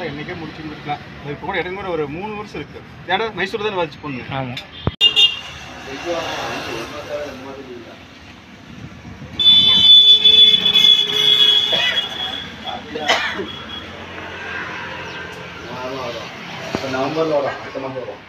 இருந்தால் என்றைக்கே முடிச்சுருந்துருக்கலாம் இப்போ கூட எனக்கு கூட ஒரு மூணு வருஷம் இருக்குது ஏன்னா மைசூர் தானே வச்சு பொண்ணு ஆமாம் நவம்பரில் வரும். அடுத்த மாதம் வரும்.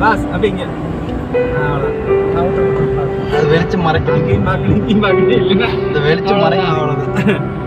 பாஸ் அப்படிங்க அது வெளிச்சம் மறைக்கும் அங்கேயும் பார்க்கல இங்கேயும் பார்க்கல இல்லைன்னா இந்த வெளிச்சம் மறைக்கும் அவ்வளோதான்